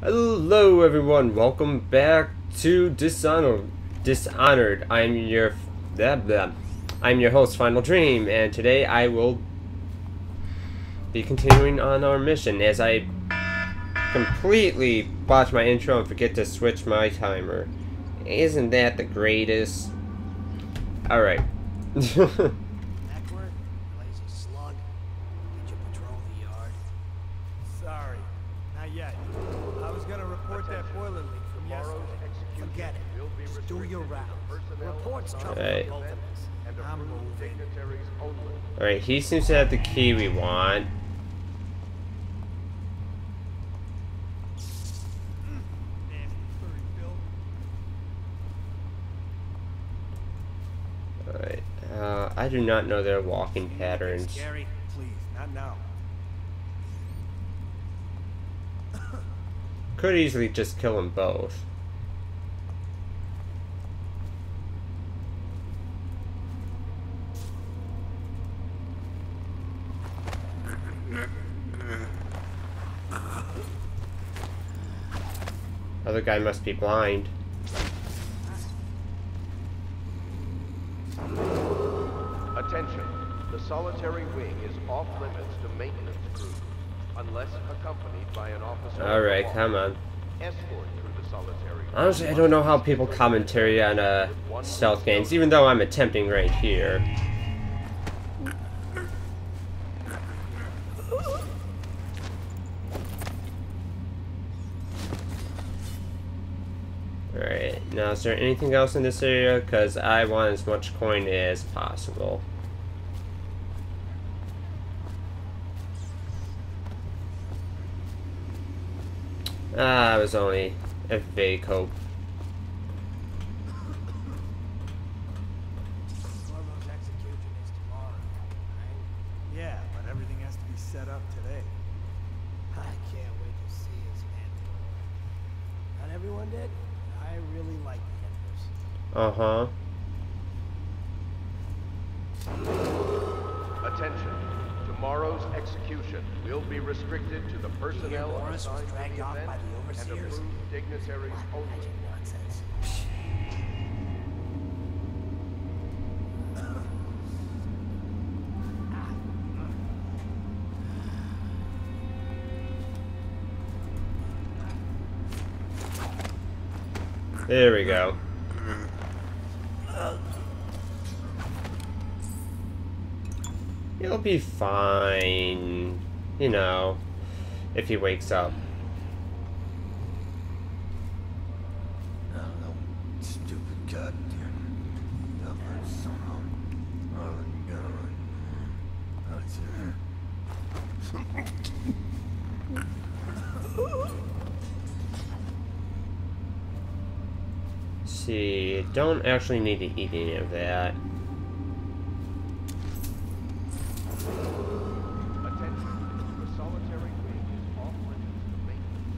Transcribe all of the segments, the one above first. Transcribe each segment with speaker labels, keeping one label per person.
Speaker 1: Hello everyone, welcome back to Dishonored. Dishonored. I'm your blah, blah. I'm your host, Final Dream, and today I will be continuing on our mission as I completely botch my intro and forget to switch my timer. Isn't that the greatest? Alright.
Speaker 2: Backward, lazy slug. Did you patrol the yard?
Speaker 3: Sorry, not yet. I was gonna report that boiler leak from yesterday.
Speaker 2: Forget it. Just do your rounds. Reports trouble
Speaker 1: Right.
Speaker 2: for both of us. I'm moving.
Speaker 1: Alright, he seems to have the key we want.
Speaker 3: Nasty furry Bill.
Speaker 1: Alright. Uh, I do not know their walking patterns.
Speaker 3: Gary, please, not now.
Speaker 1: Could easily just kill them both. Other guy must be blind.
Speaker 4: Attention. The solitary wing is off limits to maintenance crews unless accompanied by an officer.
Speaker 1: Alright, come on.
Speaker 4: Escort through the solitary.
Speaker 1: Honestly, I don't know how people commentary on uh, stealth games, even though I'm attempting right here. Alright, now is there anything else in this area? Because I want as much coin as possible. Ah, it was only a vague hope.
Speaker 3: Yeah, but everything has to be set up today.
Speaker 2: I can't wait to see his head. Not everyone did. But I really like the Empress.
Speaker 1: Uh huh.
Speaker 4: Attention. Tomorrow's execution will be restricted to the personnel
Speaker 2: Morris
Speaker 4: assigned to the
Speaker 2: off
Speaker 4: event
Speaker 2: by the
Speaker 4: and approved dignitaries only.
Speaker 2: nonsense.
Speaker 1: There we go. He'll be fine. You know, if he wakes up.
Speaker 5: No, no, stupid goddamn. Double son of- Oh, God. That's it.
Speaker 1: See, don't actually need to eat any of that.
Speaker 4: Attention. The solitary wing is off limits to maintenance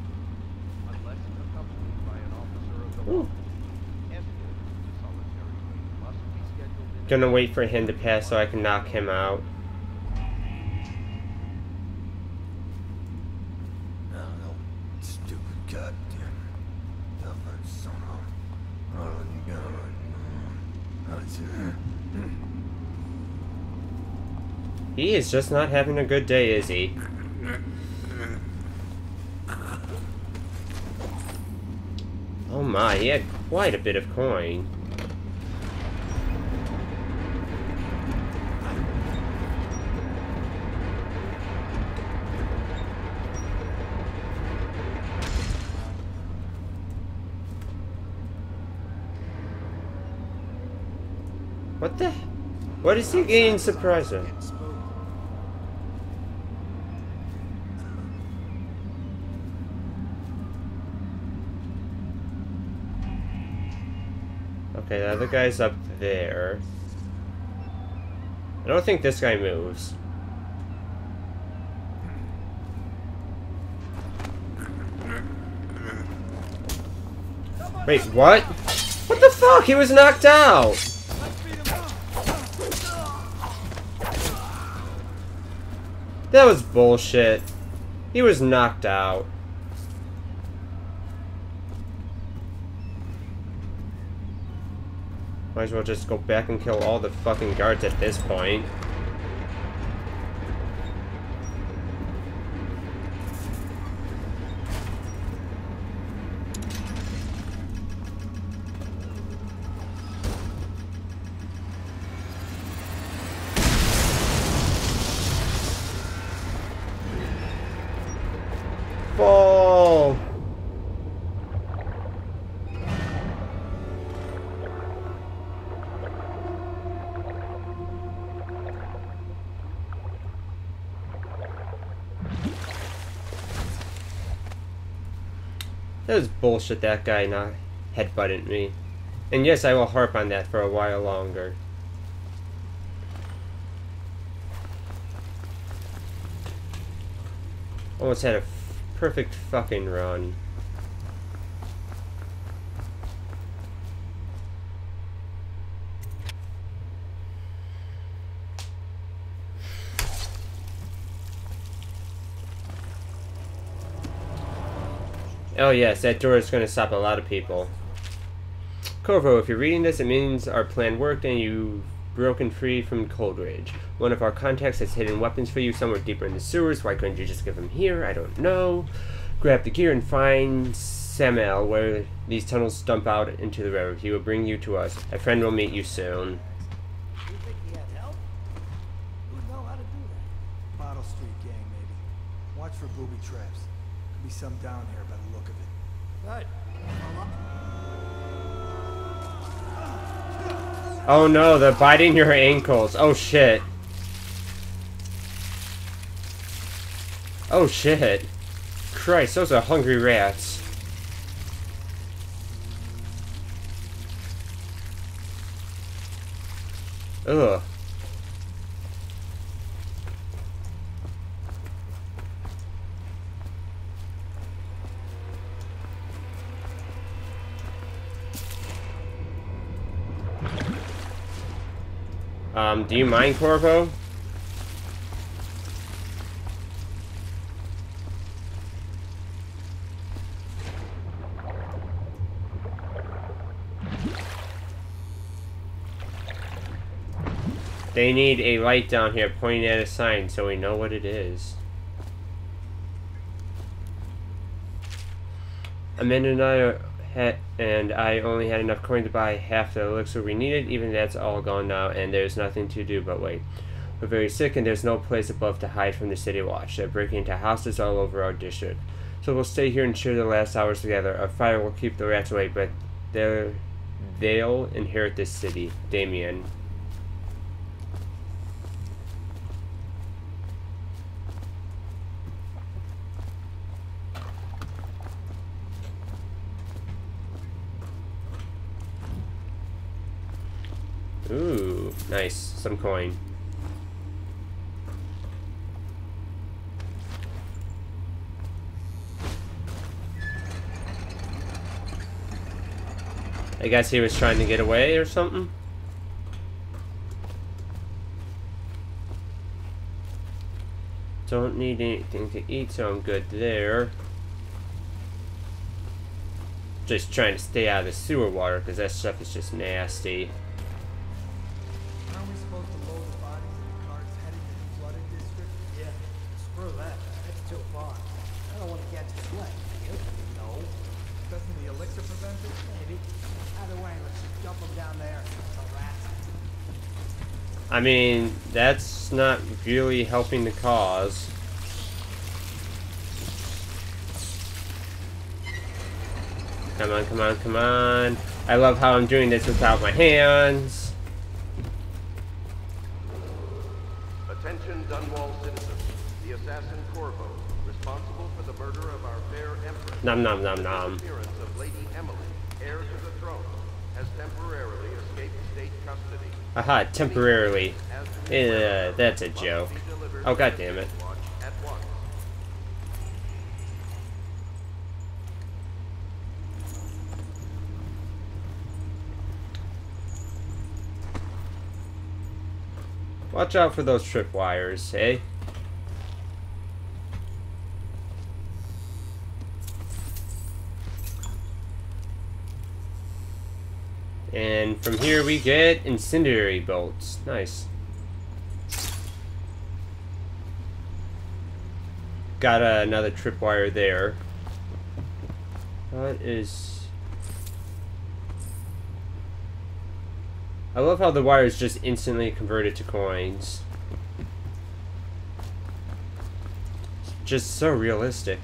Speaker 4: unless accompanied by an officer of the law.
Speaker 1: Ooh.
Speaker 4: Escort through the solitary wing must be scheduled in
Speaker 1: Gonna wait for him to pass so I can knock him out.
Speaker 5: No, no, stupid goddamn. Double son of- Oh, God. That's it.
Speaker 1: He is just not having a good day, is he? Oh my, he had quite a bit of coin. What the? What is he getting surprised at? Okay, the other guy's up there. I don't think this guy moves. Wait, what? What the fuck? He was knocked out! That was bullshit. He was knocked out. Might as well just go back and kill all the fucking guards at this point. That was bullshit that guy not headbutting me. And yes, I will harp on that for a while longer. Almost had a perfect fucking run. Oh yes, that door is going to stop a lot of people. Corvo, if you're reading this, it means our plan worked and you've broken free from Coldridge. One of our contacts has hidden weapons for you somewhere deeper in the sewers. Why couldn't you just give them here? I don't know. Grab the gear and find Samuel where these tunnels dump out into the river. He will bring you to us. A friend will meet you soon.
Speaker 2: You think he had help? Who'd know how to do that?
Speaker 3: Bottle Street gang, maybe. Watch for booby traps. Could be some down here by the look of it.
Speaker 2: Right.
Speaker 1: Oh no, they're biting your ankles. Oh shit. Oh shit. Christ, those are hungry rats. Ugh. Um, do you mind, Corvo? They need a light down here pointing at a sign so we know what it is. Amanda and I are, had, and I only had enough coin to buy half the elixir we needed. Even that's all gone now, and there's nothing to do but wait. We're very sick, and there's no place above to hide from the city watch. They're breaking into houses all over our district. So we'll stay here and share the last hours together. Our fire will keep the rats away, but they'll inherit this city. Damien. Ooh, nice. Some coin. I guess he was trying to get away or something. Don't need anything to eat, so I'm good there. Just trying to stay out of the sewer water because that stuff is just nasty.
Speaker 3: Aren't we supposed to load the bodies in the carts heading to the flooded district?
Speaker 2: Yeah. Screw that. That's too far. I don't want to catch a sweat. You? No.
Speaker 3: Doesn't the elixir prevent it?
Speaker 2: Maybe. Either way, let's just dump them down there. It's a rat.
Speaker 1: I mean, that's not really helping the cause. Come on, come on, come on. I love how I'm doing this without my hands.
Speaker 4: Attention Dunwall citizens. The assassin Corvo, responsible for the murder of our fair empress.
Speaker 1: Nom nom nom nom.
Speaker 4: disappearance of Lady Emily, heir to the throne, has temporarily escaped state custody.
Speaker 1: Aha, temporarily. Yeah, that's a joke. Oh, God damn it.
Speaker 4: Watch.
Speaker 1: Watch out for those tripwires, eh? From here we get incendiary bolts. Nice. Got uh, another tripwire there. That is... I love how the wire is just instantly converted to coins. Just so realistic.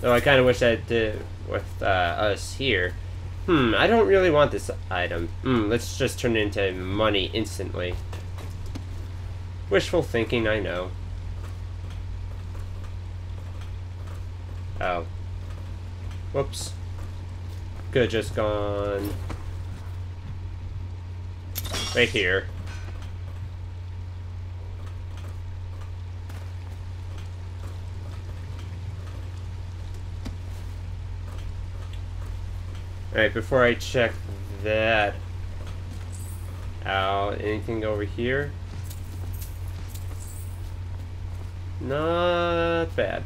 Speaker 1: Though I kind of wish that did with uh, us here. Hmm, I don't really want this item. Hmm, let's just turn it into money instantly. Wishful thinking, I know. Oh. Whoops. Could've just gone... Right here. Alright, before I check that out, anything over here? Not bad.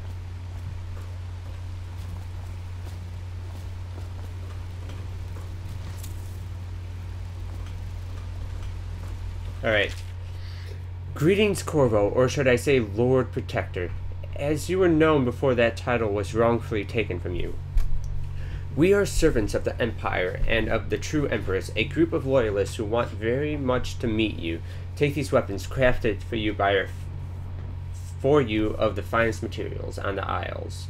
Speaker 1: Alright. Greetings, Corvo, or should I say Lord Protector. As you were known before that title was wrongfully taken from you. We are servants of the Empire and of the true Empress, a group of loyalists who want very much to meet you. Take these weapons crafted for you by our for you of the finest materials on the Isles,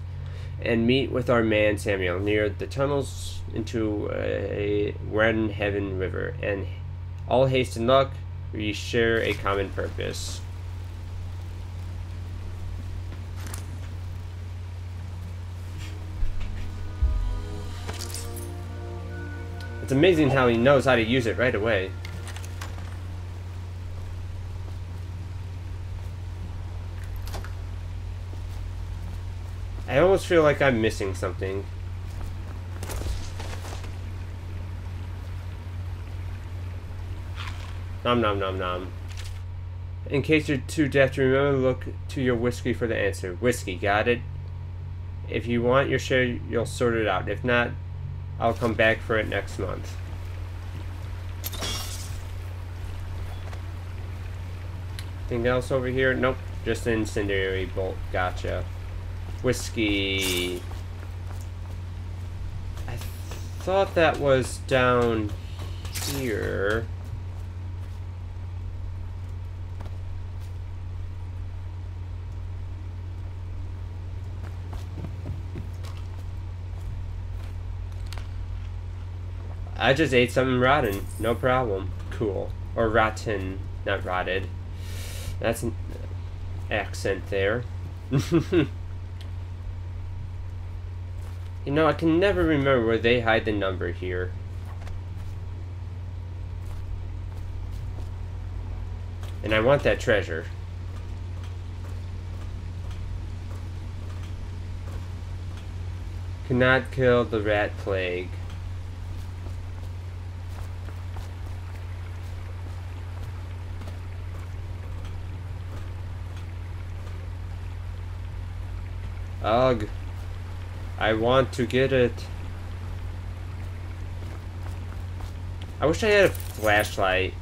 Speaker 1: and meet with our man Samuel near the tunnels into a Wrenhaven River. And all haste and luck. We share a common purpose. It's amazing how he knows how to use it right away. I almost feel like I'm missing something. Nom nom nom nom. In case you're too deaf to remember, look to your whiskey for the answer. Whiskey, got it? If you want your share, you'll sort it out. If not, I'll come back for it next month. Anything else over here? Nope. Just an incendiary bolt. Gotcha. Whiskey. I thought that was down here. I just ate something rotten. No problem. Cool. Or rotten. Not rotted. That's an accent there. you know, I can never remember where they hide the number here. And I want that treasure. Cannot kill the rat plague. Ugh. I want to get it. I wish I had a flashlight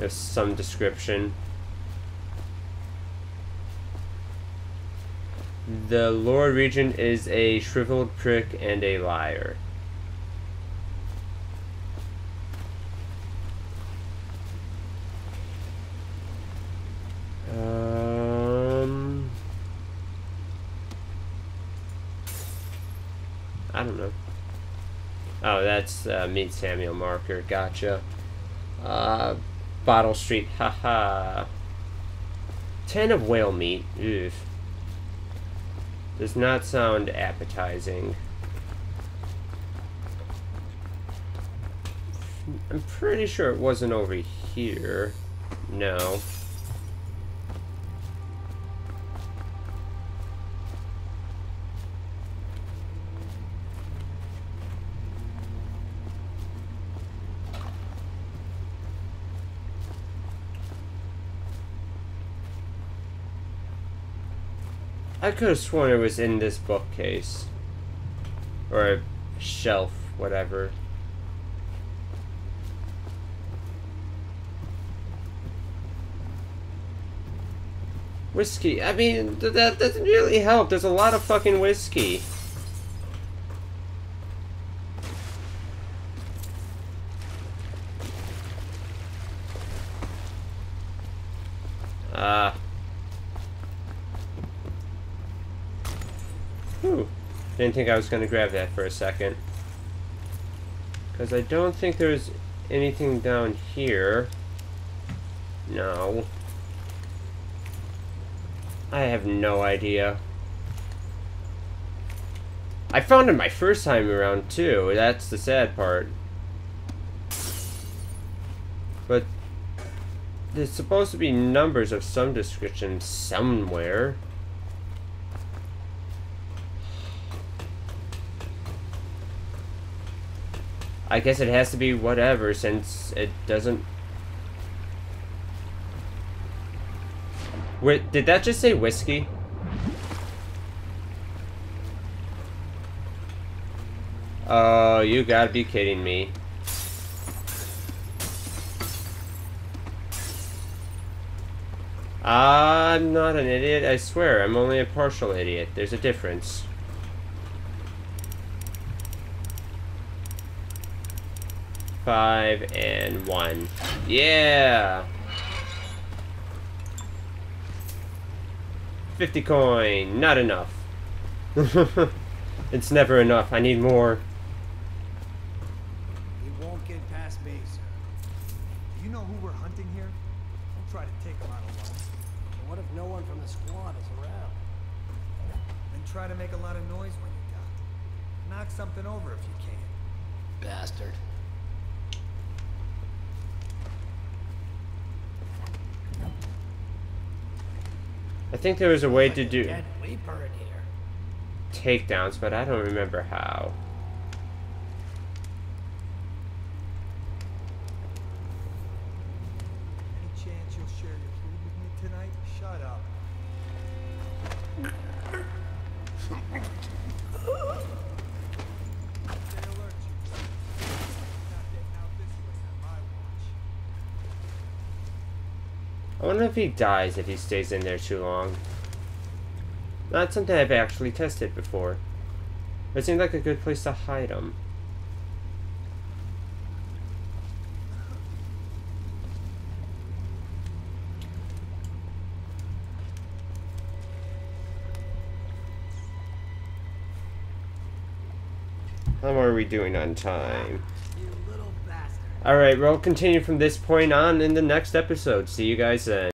Speaker 1: of some description. The Lord Regent is a shriveled prick and a liar. I don't know. Oh, that's uh, Meet Samuel marker. Gotcha. Uh, Bottle Street. Haha. Ten of whale meat. Oof. Does not sound appetizing. I'm pretty sure it wasn't over here. No. I could have sworn it was in this bookcase. Or shelf, whatever. Whiskey. I mean, that doesn't really help. There's a lot of fucking whiskey. Didn't think I was going to grab that for a second. Because I don't think there's anything down here. No. I have no idea. I found it my first time around too. That's the sad part. But there's supposed to be numbers of some description somewhere. I guess it has to be whatever since it doesn't Wait, did that just say whiskey? Oh, you gotta be kidding me. I'm not an idiot, I swear. I'm only a partial idiot. There's a difference. Five and one. Yeah! 50 coin. Not enough. it's never enough. I need more.
Speaker 3: He won't get past me, sir. Do you know who we're hunting here? Don't try to take him out alone.
Speaker 2: But what if no one from the squad is around?
Speaker 3: Then try to make a lot of noise when you're done. Knock something over if you can.
Speaker 2: Bastard.
Speaker 1: I think there was a way to do
Speaker 2: Dead Reaper in here.
Speaker 1: takedowns, but I don't remember how. I wonder if he dies if he stays in there too long. Not something I've actually tested before. It seemed like a good place to hide him. How are we doing on time? Alright, we'll continue from this point on in the next episode. See you guys then.